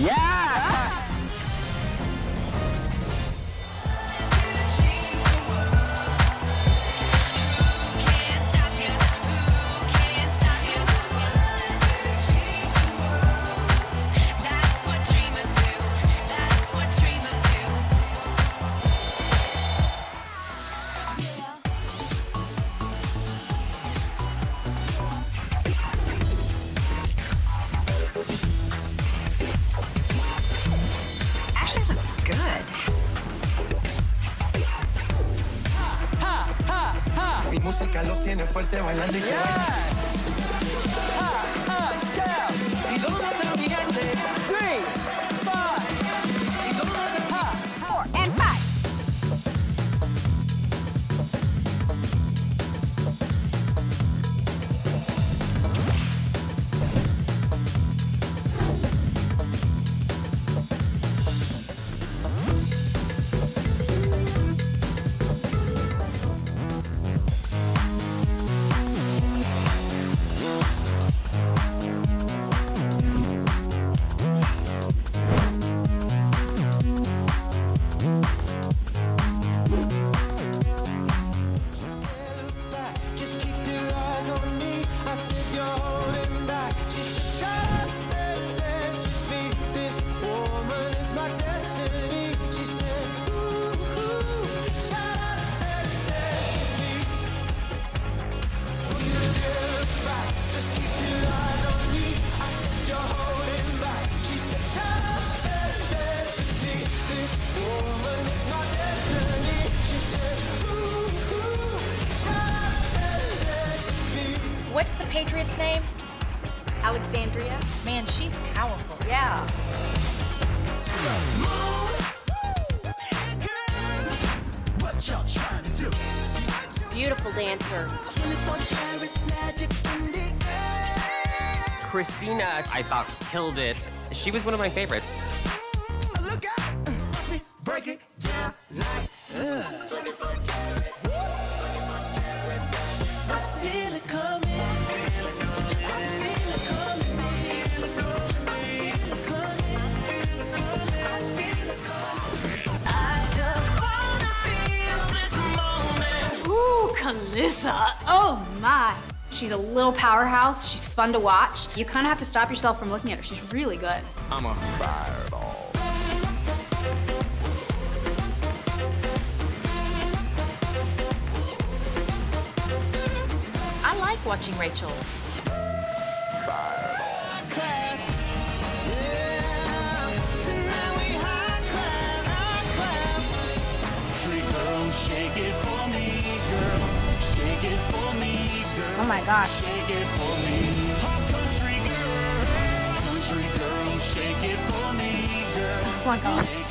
Yeah! música los tiene fuerte bailando y yeah. what's the Patriot's name? Alexandria. Man, she's powerful. Yeah. Beautiful dancer. Christina, I thought, killed it. She was one of my favorites. Alyssa, oh my. She's a little powerhouse. She's fun to watch. You kind of have to stop yourself from looking at her. She's really good. I'm a fireball. I like watching Rachel. Fire. my gosh. Oh my god.